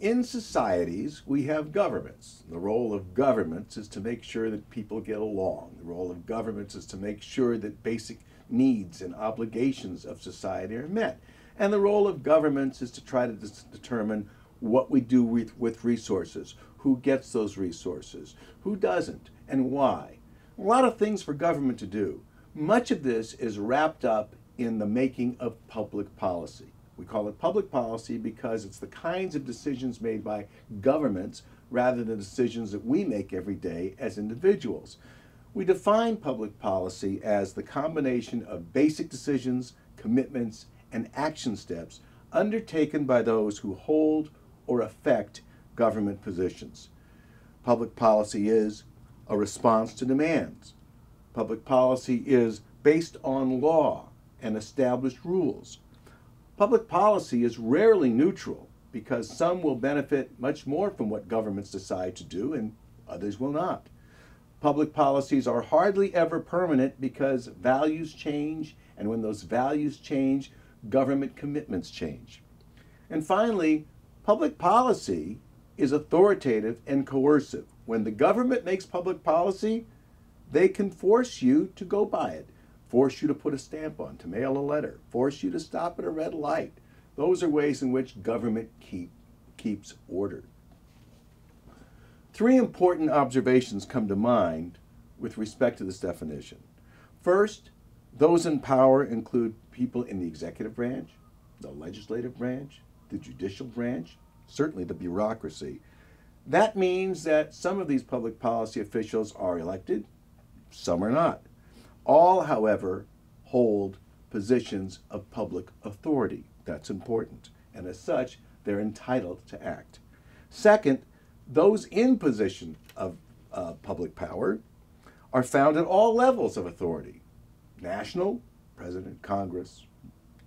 in societies, we have governments. The role of governments is to make sure that people get along. The role of governments is to make sure that basic needs and obligations of society are met. And the role of governments is to try to determine what we do with, with resources, who gets those resources, who doesn't, and why. A lot of things for government to do. Much of this is wrapped up in the making of public policy. We call it public policy because it's the kinds of decisions made by governments rather than decisions that we make every day as individuals. We define public policy as the combination of basic decisions, commitments, and action steps undertaken by those who hold or affect government positions. Public policy is a response to demands. Public policy is based on law and established rules. Public policy is rarely neutral because some will benefit much more from what governments decide to do and others will not. Public policies are hardly ever permanent because values change, and when those values change, government commitments change. And finally, public policy is authoritative and coercive. When the government makes public policy, they can force you to go by it force you to put a stamp on, to mail a letter, force you to stop at a red light. Those are ways in which government keep, keeps order. Three important observations come to mind with respect to this definition. First, those in power include people in the executive branch, the legislative branch, the judicial branch, certainly the bureaucracy. That means that some of these public policy officials are elected, some are not. All, however, hold positions of public authority. That's important. And as such, they're entitled to act. Second, those in position of uh, public power are found at all levels of authority national, president, Congress,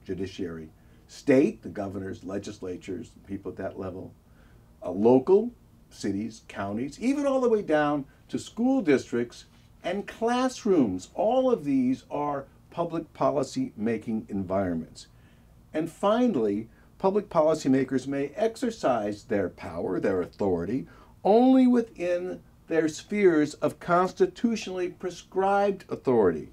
judiciary, state, the governors, legislatures, people at that level, uh, local, cities, counties, even all the way down to school districts and classrooms. All of these are public policy making environments. And finally, public policymakers may exercise their power, their authority, only within their spheres of constitutionally prescribed authority.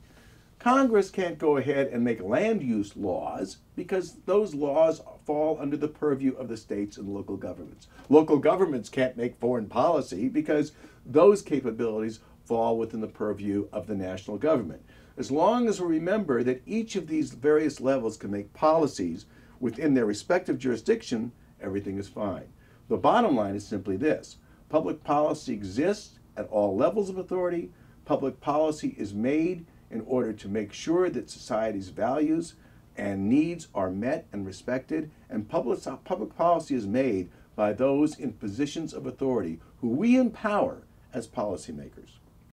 Congress can't go ahead and make land use laws because those laws fall under the purview of the states and local governments. Local governments can't make foreign policy because those capabilities fall within the purview of the national government. As long as we remember that each of these various levels can make policies within their respective jurisdiction, everything is fine. The bottom line is simply this public policy exists at all levels of authority. Public policy is made in order to make sure that society's values and needs are met and respected, and public, public policy is made by those in positions of authority who we empower as policymakers.